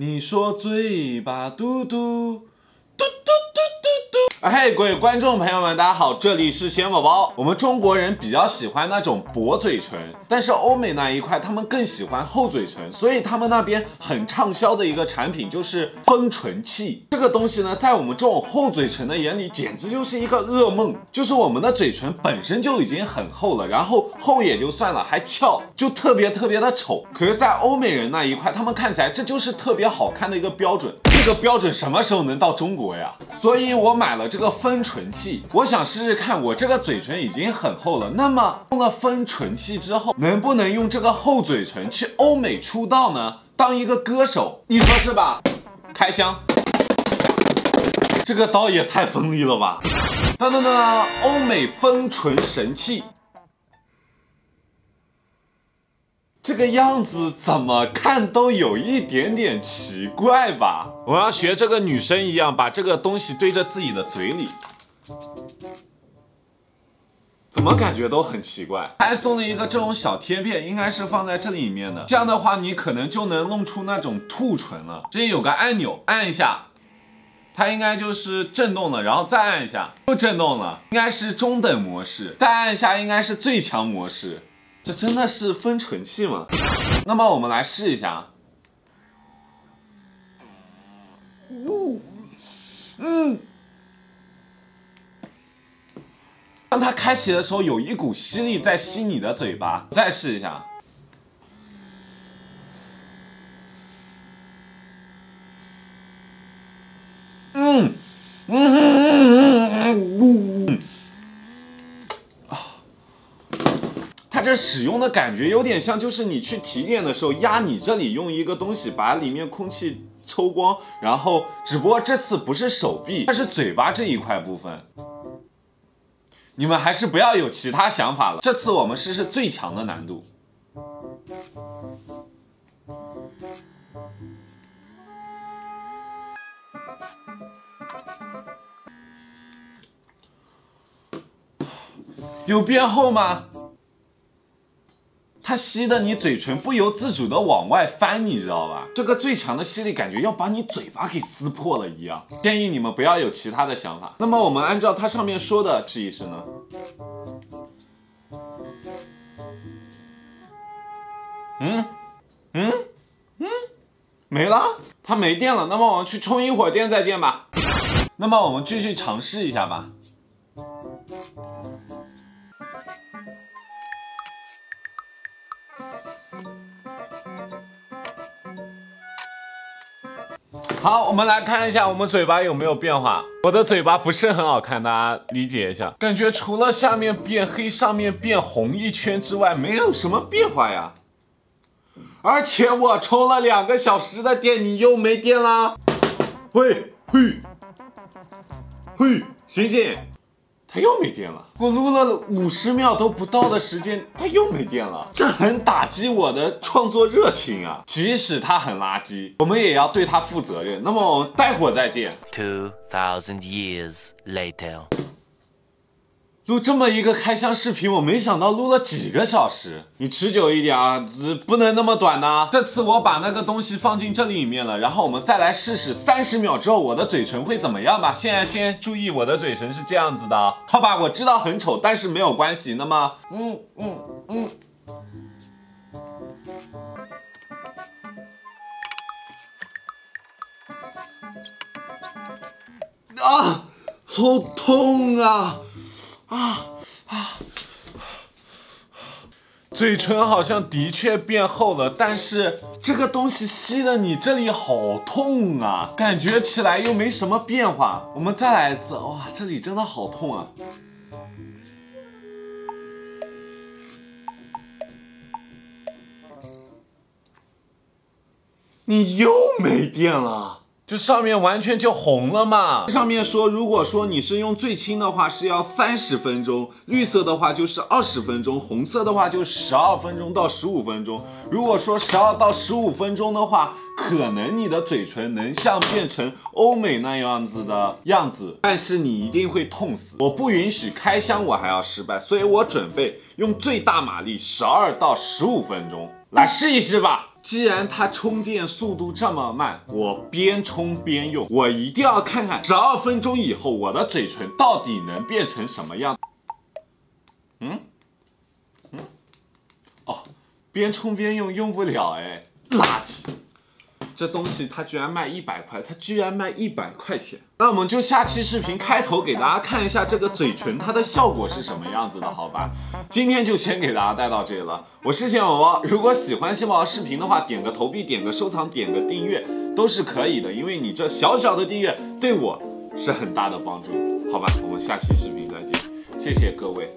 你说嘴巴嘟嘟。嘟嘟嘟嘟嘟！嘿，各位观众朋友们，大家好，这里是咸宝宝。我们中国人比较喜欢那种薄嘴唇，但是欧美那一块他们更喜欢厚嘴唇，所以他们那边很畅销的一个产品就是丰唇器。这个东西呢，在我们这种厚嘴唇的眼里，简直就是一个噩梦。就是我们的嘴唇本身就已经很厚了，然后厚也就算了，还翘，就特别特别的丑。可是，在欧美人那一块，他们看起来这就是特别好看的一个标准。这个标准什么时候能到中国呀？所以我买了这个丰唇器，我想试试看，我这个嘴唇已经很厚了，那么用了丰唇器之后，能不能用这个厚嘴唇去欧美出道呢？当一个歌手，你说是吧？开箱，这个刀也太锋利了吧！噔噔噔，欧美丰唇神器。这个样子怎么看都有一点点奇怪吧？我要学这个女生一样，把这个东西对着自己的嘴里，怎么感觉都很奇怪。还送了一个这种小贴片，应该是放在这里面的。这样的话，你可能就能弄出那种兔唇了。这里有个按钮，按一下，它应该就是震动了，然后再按一下，又震动了，应该是中等模式，再按一下应该是最强模式。这真的是分唇器吗？那么我们来试一下。嗯，当它开启的时候，有一股吸力在吸你的嘴巴。再试一下。嗯。嗯。嗯。嗯。嗯。这使用的感觉有点像，就是你去体检的时候压你这里，用一个东西把里面空气抽光，然后只不过这次不是手臂，它是嘴巴这一块部分。你们还是不要有其他想法了，这次我们试试最强的难度。有变厚吗？它吸的你嘴唇不由自主的往外翻，你知道吧？这个最强的吸力感觉要把你嘴巴给撕破了一样。建议你们不要有其他的想法。那么我们按照它上面说的试一试呢？嗯嗯嗯，没了，它没电了。那么我们去充一会儿电再见吧。那么我们继续尝试一下吧。好，我们来看一下我们嘴巴有没有变化。我的嘴巴不是很好看，大家理解一下。感觉除了下面变黑，上面变红一圈之外，没有什么变化呀。而且我充了两个小时的电，你又没电啦？喂，嘿，嘿，醒醒！它又没电了，我录了五十秒都不到的时间，它又没电了，这很打击我的创作热情啊！即使它很垃圾，我们也要对它负责任。那么我们待会儿再见。Two thousand years later. 录这么一个开箱视频，我没想到录了几个小时。你持久一点啊，不能那么短呢。这次我把那个东西放进这里面了，然后我们再来试试三十秒之后我的嘴唇会怎么样吧。现在先注意我的嘴唇是这样子的，好吧？我知道很丑，但是没有关系。那么，嗯嗯嗯，啊，好痛啊！啊啊！嘴唇好像的确变厚了，但是这个东西吸的你这里好痛啊，感觉起来又没什么变化。我们再来一次，哇，这里真的好痛啊！你又没电了。就上面完全就红了嘛。上面说，如果说你是用最轻的话是要三十分钟，绿色的话就是二十分钟，红色的话就十二分钟到十五分钟。如果说十二到十五分钟的话，可能你的嘴唇能像变成欧美那样子的样子，但是你一定会痛死。我不允许开箱我还要失败，所以我准备用最大马力十二到十五分钟来试一试吧。既然它充电速度这么慢，我边充边用，我一定要看看十二分钟以后我的嘴唇到底能变成什么样。嗯嗯，哦，边充边用用不了哎，垃圾。这东西它居然卖一百块，它居然卖一百块钱。那我们就下期视频开头给大家看一下这个嘴唇它的效果是什么样子的，好吧？今天就先给大家带到这里了。我是鲜宝宝，如果喜欢鲜宝宝视频的话，点个投币，点个收藏，点个订阅都是可以的，因为你这小小的订阅对我是很大的帮助，好吧？我们下期视频再见，谢谢各位。